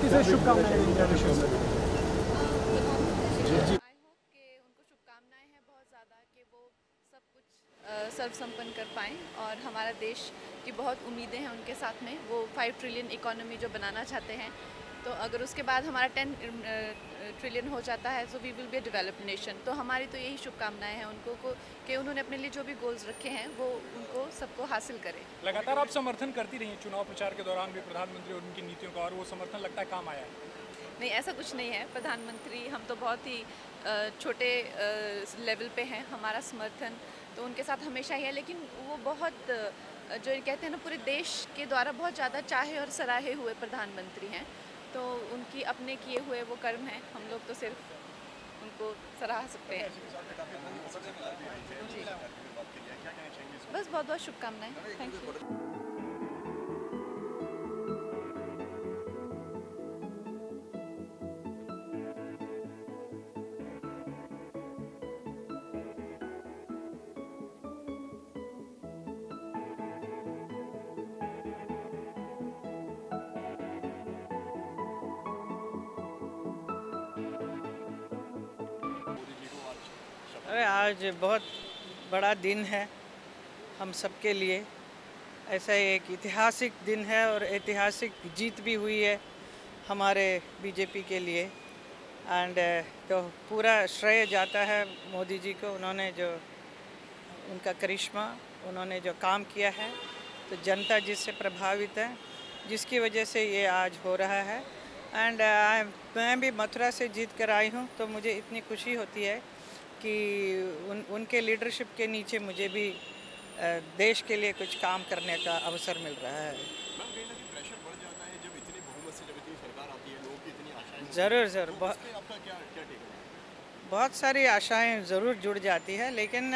किसे शुभकामनाएँ देंगे आई होप कि उनको शुभकामनाएँ हैं बहुत ज़्यादा कि वो सब कुछ सर्व संपन्न कर पाएँ और हमारा देश की बहुत उम्मीदें हैं उनके साथ में। वो फाइव ट्रिलियन इकोनॉमी जो बनाना चाहते हैं तो अगर उसके बाद हमारा टेन ट्रिलियन हो जाता है तो we will be developed nation तो हमारी तो यही शुभकामनाएँ हैं उनको को कि उन्होंने अपने लिए जो भी गोल्स रखे हैं वो उनको सबको हासिल करें। लगातार आप समर्थन करती रही हैं चुनाव प्रचार के दौरान भी प्रधानमंत्री और उनकी नीतियों का और वो समर्थन लगता है काम आया है? नहीं ऐसा कुछ नहीं है। प्रधानमंत्री हम तो बहुत ही छोटे लेवल पे हैं हमारा समर्थन तो उनके साथ हमेशा ही है लेकिन वो बहुत जो कहते हैं ना पूरे देश के द्वारा बहुत ज़्यादा चाहे और सराहे हुए प्रधानमंत्री हैं। तो उनकी अपने किए हुए वो कर्म हैं। हम लोग तो सिर्फ़ उनको सराह सकते हैं। बस बहुत बहुत शुभकामनाएँ। थैंक यू अरे, आज बहुत बड़ा दिन है हम सबके लिए। ऐसा एक ऐतिहासिक दिन है और ऐतिहासिक जीत भी हुई है हमारे बीजेपी के लिए। एंड तो पूरा श्रेय जाता है मोदी जी को। उन्होंने जो, उनका करिश्मा, उन्होंने जो काम किया है तो जनता जिससे प्रभावित है, जिसकी वजह से ये आज हो रहा है। एंड मैं भी मथुरा से जीत कर आई हूँ तो मुझे इतनी खुशी होती है कि उन उनके लीडरशिप के नीचे मुझे भी देश के लिए कुछ काम करने का अवसर मिल रहा है। ज़रूर ज़रूर। बहुत है? बहुत सारी आशाएँ ज़रूर जुड़ जाती है लेकिन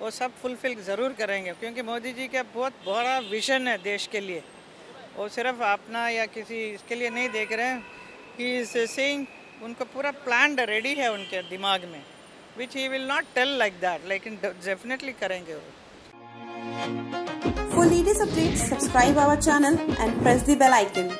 वो सब फुलफिल ज़रूर करेंगे क्योंकि मोदी जी का बहुत बड़ा विजन है देश के लिए। वो सिर्फ़ अपना या किसी इसके लिए नहीं देख रहे हैं कि सेइंग उनको पूरा प्लान रेडी है उनके दिमाग में। विच he will not tell like that. Like definitely करेंगे वो For latest updates, subscribe our channel and press the bell icon.